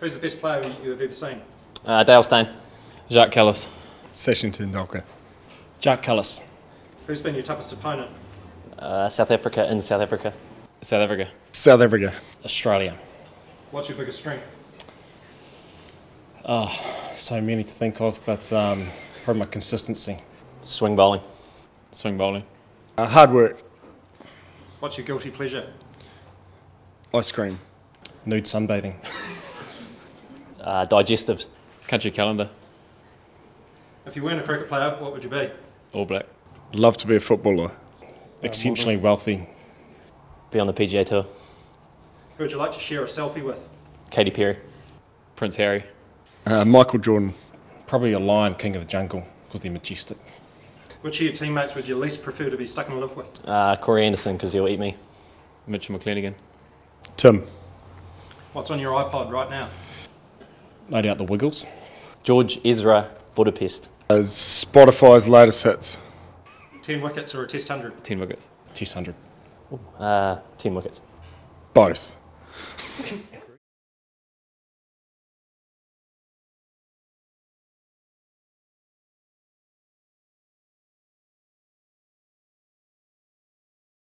Who's the best player you have ever seen? Uh, Dale Steyn. Jacques Kallis. Sachin Tendulkar. Jack Kallis. Who's been your toughest opponent? Uh, South Africa in South Africa. South Africa. South Africa. Australia. What's your biggest strength? So many to think of, but um, probably my consistency. Swing bowling. Swing bowling. Uh, hard work. What's your guilty pleasure? Ice cream. Nude sunbathing. Uh, digestives. Country calendar. If you weren't a cricket player, what would you be? All black. Love to be a footballer. Exceptionally wealthy. Be on the PGA Tour. Who would you like to share a selfie with? Katy Perry. Prince Harry. Uh, Michael Jordan. Probably a lion, king of the jungle, because they're majestic. Which of your teammates would you least prefer to be stuck in a lift with? Uh, Corey Anderson, because he'll eat me. Mitchell McClenaghan. Tim. What's on your iPod right now? No doubt the Wiggles. George Ezra Budapest. Uh, Spotify's latest hits. 10 wickets or a test 100? 10 wickets. Test 100. Uh, 10 wickets. Both.